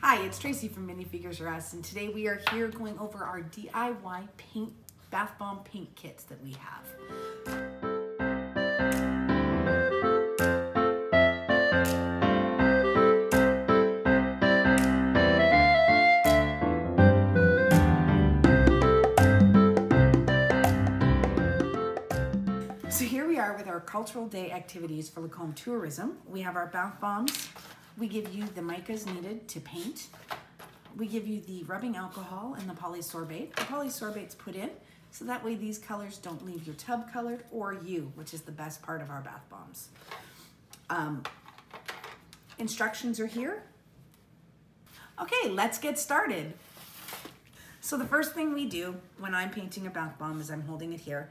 Hi, it's Tracey from Mini Figures R Us, and today we are here going over our DIY paint bath bomb paint kits that we have. So here we are with our cultural day activities for Lacombe Tourism. We have our bath bombs. We give you the micas needed to paint. We give you the rubbing alcohol and the polysorbate. The polysorbate's put in so that way these colors don't leave your tub colored or you, which is the best part of our bath bombs. Um, instructions are here. Okay, let's get started. So the first thing we do when I'm painting a bath bomb, is I'm holding it here,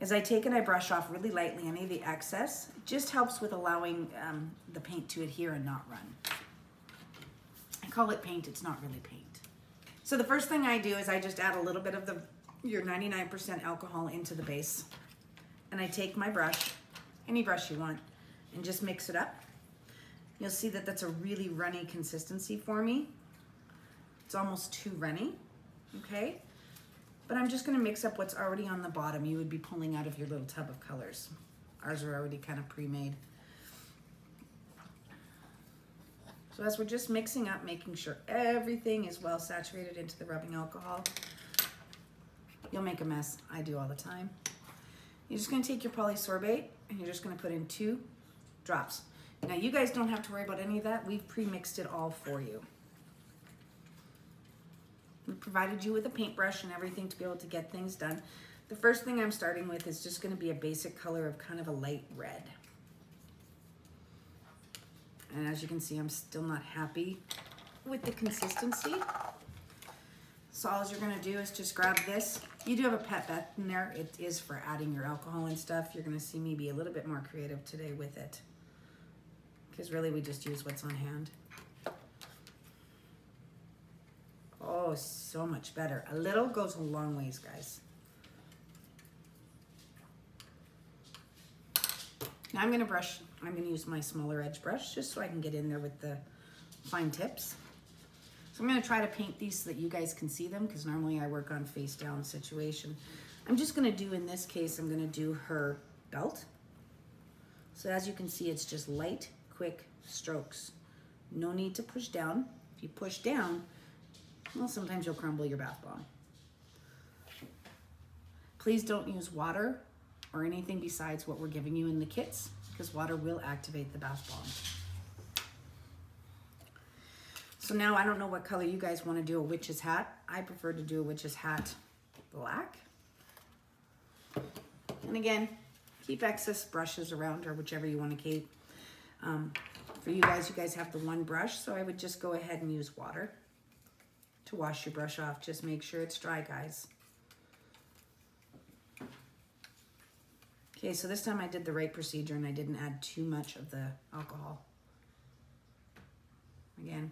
is I take and I brush off really lightly any of the excess. Just helps with allowing um, the paint to adhere and not run. I call it paint, it's not really paint. So the first thing I do is I just add a little bit of the your 99% alcohol into the base. And I take my brush, any brush you want, and just mix it up. You'll see that that's a really runny consistency for me. It's almost too runny, okay? But I'm just gonna mix up what's already on the bottom. You would be pulling out of your little tub of colors. Ours are already kind of pre-made. So as we're just mixing up, making sure everything is well saturated into the rubbing alcohol, you'll make a mess. I do all the time. You're just gonna take your polysorbate and you're just gonna put in two drops. Now you guys don't have to worry about any of that. We've pre-mixed it all for you. We provided you with a paintbrush and everything to be able to get things done. The first thing I'm starting with is just gonna be a basic color of kind of a light red. And as you can see, I'm still not happy with the consistency. So all you're gonna do is just grab this. You do have a pet bath in there. It is for adding your alcohol and stuff. You're gonna see me be a little bit more creative today with it. Because really we just use what's on hand. Oh, so much better. A little goes a long ways, guys. Now I'm gonna brush, I'm gonna use my smaller edge brush just so I can get in there with the fine tips. So I'm gonna try to paint these so that you guys can see them because normally I work on face down situation. I'm just gonna do, in this case, I'm gonna do her belt. So as you can see, it's just light, quick strokes. No need to push down. If you push down, well, sometimes you'll crumble your bath bomb. Please don't use water or anything besides what we're giving you in the kits because water will activate the bath bomb. So now I don't know what color you guys want to do a witch's hat. I prefer to do a witch's hat black. And again, keep excess brushes around or whichever you want to keep. Um, for you guys, you guys have the one brush, so I would just go ahead and use water to wash your brush off. Just make sure it's dry, guys. Okay, so this time I did the right procedure and I didn't add too much of the alcohol. Again,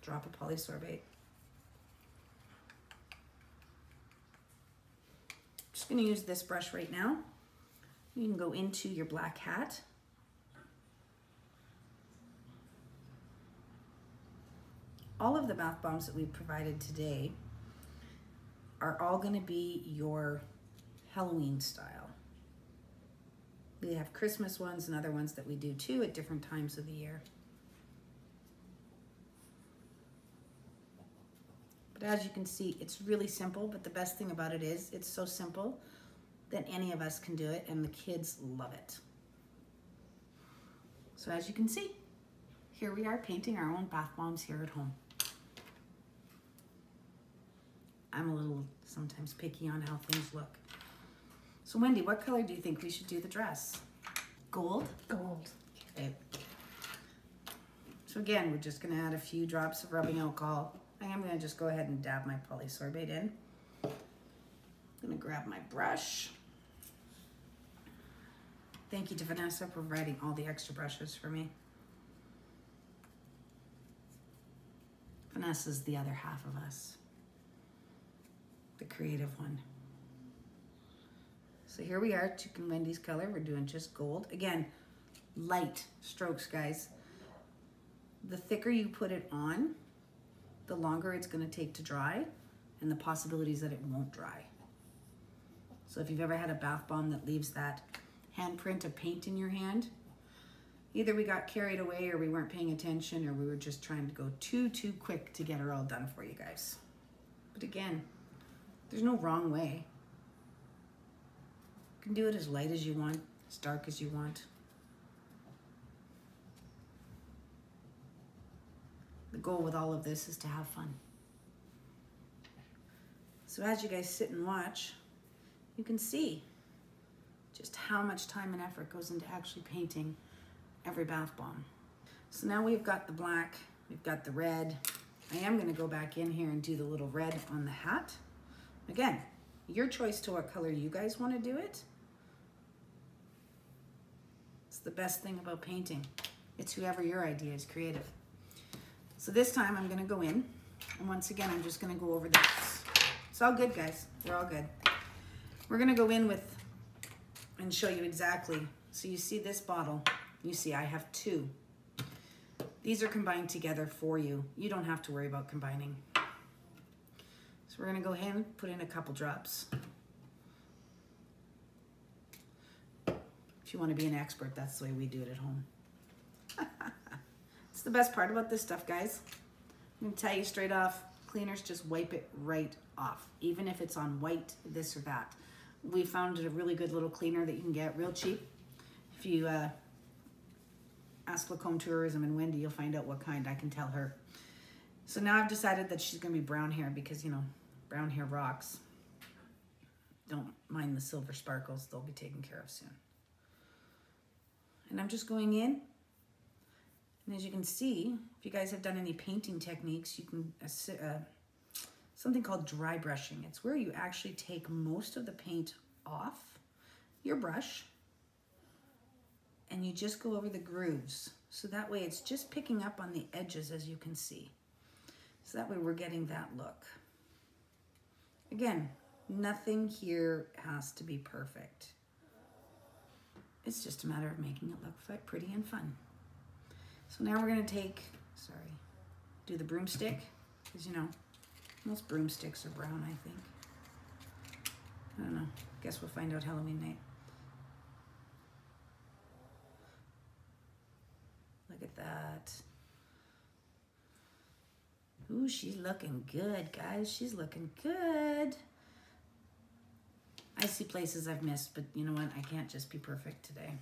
drop a polysorbate. Just gonna use this brush right now. You can go into your black hat. All of the bath bombs that we've provided today are all gonna be your Halloween style. We have Christmas ones and other ones that we do too at different times of the year. But as you can see, it's really simple, but the best thing about it is it's so simple that any of us can do it and the kids love it. So as you can see, here we are painting our own bath bombs here at home. I'm a little sometimes picky on how things look. So Wendy, what color do you think we should do the dress? Gold? Gold. Okay. So again, we're just gonna add a few drops of rubbing alcohol. I am gonna just go ahead and dab my polysorbate in. I'm gonna grab my brush. Thank you to Vanessa for providing all the extra brushes for me. Vanessa's the other half of us, the creative one. So here we are, Chicken Wendy's color. We're doing just gold. Again, light strokes, guys. The thicker you put it on, the longer it's gonna take to dry and the possibilities that it won't dry. So if you've ever had a bath bomb that leaves that handprint of paint in your hand, either we got carried away or we weren't paying attention or we were just trying to go too, too quick to get her all done for you guys. But again, there's no wrong way. You can do it as light as you want, as dark as you want. The goal with all of this is to have fun. So as you guys sit and watch, you can see just how much time and effort goes into actually painting every bath bomb. So now we've got the black, we've got the red. I am gonna go back in here and do the little red on the hat. Again, your choice to what color you guys wanna do it. It's the best thing about painting. It's whoever your idea is creative. So this time I'm gonna go in, and once again, I'm just gonna go over this. It's all good, guys. We're all good. We're gonna go in with, and show you exactly. So you see this bottle, you see I have two. These are combined together for you. You don't have to worry about combining. We're gonna go ahead and put in a couple drops. If you wanna be an expert, that's the way we do it at home. it's the best part about this stuff, guys. I'm gonna tell you straight off, cleaners just wipe it right off, even if it's on white, this or that. We found a really good little cleaner that you can get real cheap. If you uh, ask Lacombe Tourism and Wendy, you'll find out what kind I can tell her. So now I've decided that she's gonna be brown hair because, you know, brown hair rocks. Don't mind the silver sparkles, they'll be taken care of soon. And I'm just going in. And as you can see, if you guys have done any painting techniques, you can, uh, uh, something called dry brushing. It's where you actually take most of the paint off your brush and you just go over the grooves. So that way it's just picking up on the edges as you can see. So that way we're getting that look. Again, nothing here has to be perfect. It's just a matter of making it look pretty and fun. So now we're gonna take, sorry, do the broomstick, because you know, most broomsticks are brown, I think. I don't know, guess we'll find out Halloween night. Look at that. Ooh, she's looking good, guys. She's looking good. I see places I've missed, but you know what? I can't just be perfect today.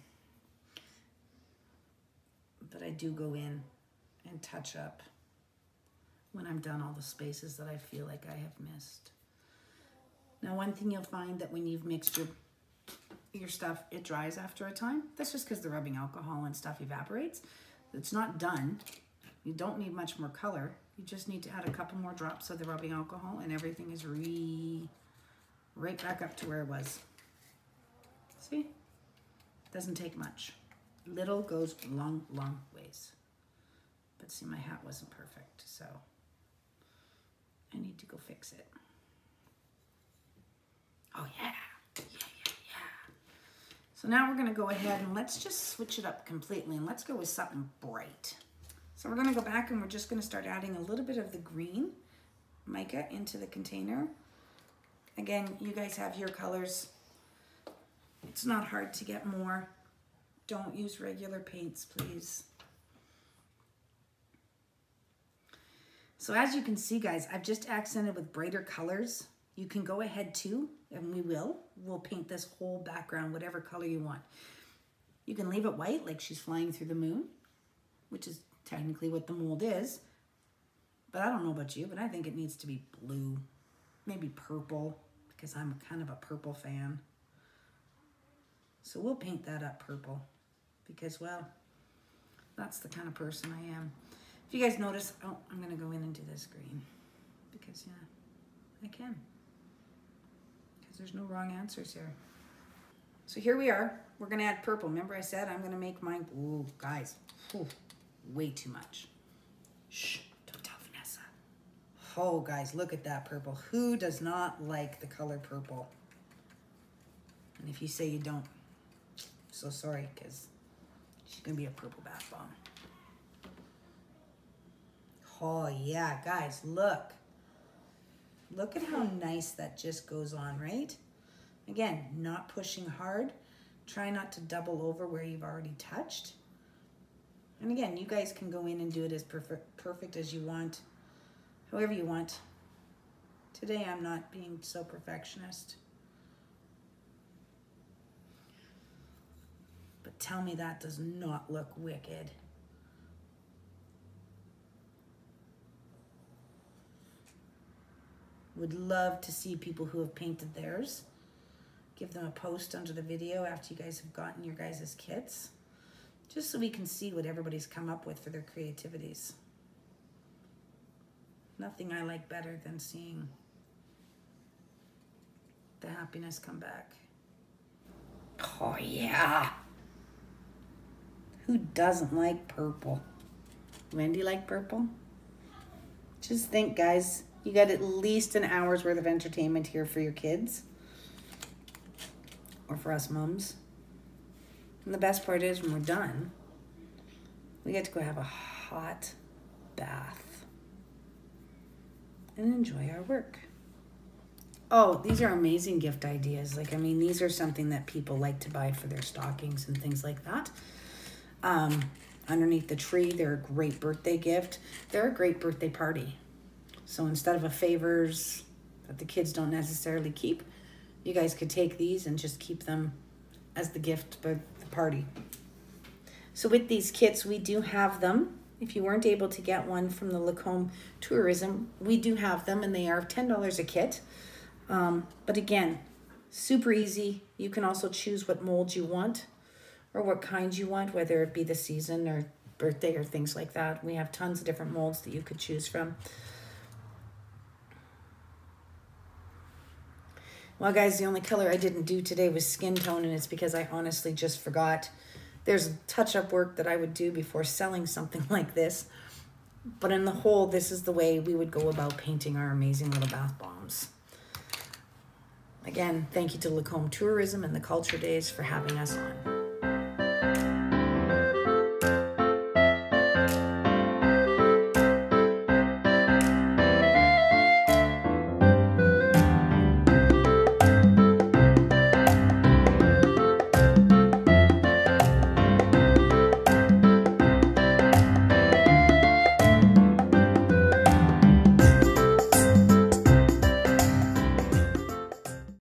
But I do go in and touch up when I'm done all the spaces that I feel like I have missed. Now, one thing you'll find that when you've mixed your your stuff, it dries after a time. That's just because the rubbing alcohol and stuff evaporates. It's not done. You don't need much more color. You just need to add a couple more drops of the rubbing alcohol and everything is re right back up to where it was. See? Doesn't take much. Little goes long, long ways. But see, my hat wasn't perfect, so I need to go fix it. Oh yeah, yeah, yeah, yeah. So now we're gonna go ahead and let's just switch it up completely and let's go with something bright. So we're gonna go back and we're just gonna start adding a little bit of the green mica into the container. Again, you guys have your colors. It's not hard to get more. Don't use regular paints, please. So as you can see, guys, I've just accented with brighter colors. You can go ahead too, and we will. We'll paint this whole background, whatever color you want. You can leave it white, like she's flying through the moon, which is technically what the mold is. But I don't know about you, but I think it needs to be blue, maybe purple because I'm kind of a purple fan. So we'll paint that up purple because, well, that's the kind of person I am. If you guys notice, oh, I'm going to go in and do this green because, yeah, I can. Because there's no wrong answers here. So here we are. We're going to add purple. Remember I said I'm going to make mine, ooh, guys, ooh, way too much. Shh. Talk to Vanessa. Oh, guys, look at that purple. Who does not like the color purple? And if you say you don't, so sorry, because she's going to be a purple bath bomb. Oh yeah, guys, look. Look at how nice that just goes on, right? Again, not pushing hard. Try not to double over where you've already touched. And again, you guys can go in and do it as perfect, perfect as you want, however you want. Today I'm not being so perfectionist. But tell me that does not look wicked. Would love to see people who have painted theirs. Give them a post under the video after you guys have gotten your guys' kits. Just so we can see what everybody's come up with for their creativities. Nothing I like better than seeing the happiness come back. Oh yeah. Who doesn't like purple? Wendy like purple? Just think guys, you got at least an hour's worth of entertainment here for your kids. Or for us mums. And the best part is when we're done, we get to go have a hot bath and enjoy our work. Oh, these are amazing gift ideas. Like, I mean, these are something that people like to buy for their stockings and things like that. Um, underneath the tree, they're a great birthday gift. They're a great birthday party. So instead of a favors that the kids don't necessarily keep, you guys could take these and just keep them as the gift for the party. So with these kits, we do have them. If you weren't able to get one from the Lacombe Tourism, we do have them and they are $10 a kit. Um, but again, super easy. You can also choose what mold you want or what kind you want, whether it be the season or birthday or things like that. We have tons of different molds that you could choose from. Well, guys, the only color I didn't do today was skin tone, and it's because I honestly just forgot. There's touch-up work that I would do before selling something like this. But in the whole, this is the way we would go about painting our amazing little bath bombs. Again, thank you to Lacombe Tourism and the Culture Days for having us on.